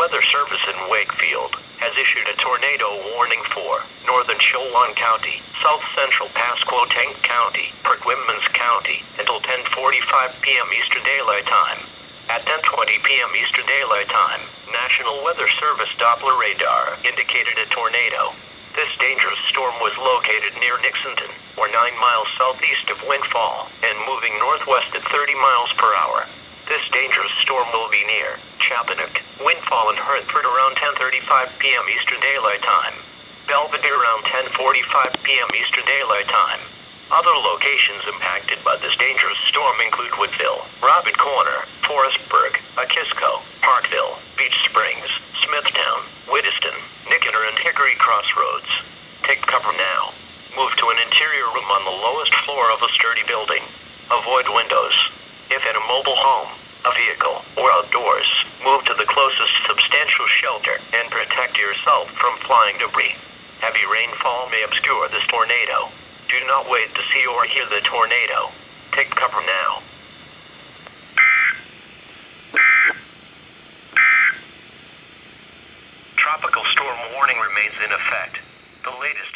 Service in Wakefield has issued a tornado warning for northern Chowan County, south central Pasquotank County, Perquimans County until 10:45 p.m. Eastern Daylight Time. At 10:20 p.m. Eastern Daylight Time, National Weather Service Doppler radar indicated a tornado. This dangerous storm was located near Nixonton, or 9 miles southeast of Winfall, and moving northwest at 30 miles per hour. Will be near Chapanoke, Winfall, and Hertford around 10:35 p.m. Eastern Daylight Time. Belvidere around 10:45 p.m. Eastern Daylight Time. Other locations impacted by this dangerous storm include Woodville, Robin Corner, Forestburg, Okisko, Parkville, Beach Springs, Smithtown, Whittiston, Nicanor, and Hickory Crossroads. Take cover now. Move to an interior room on the lowest floor of a sturdy building. Avoid windows. If in a mobile home, a vehicle, or outdoors, move to the closest substantial shelter and protect yourself from flying debris. Heavy rainfall may obscure this tornado. Do not wait to see or hear the tornado. Take cover now. Tropical storm warning remains in effect. The latest